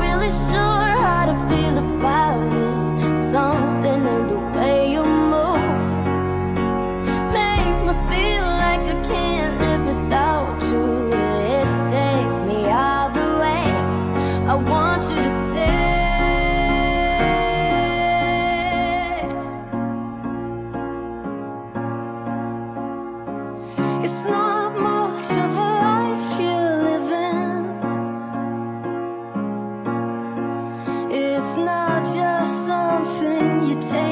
really sure how to feel about it. Something in the way you move makes me feel like I can't live without you. It takes me all the way. I want you to stay. It's not it's not just something you take.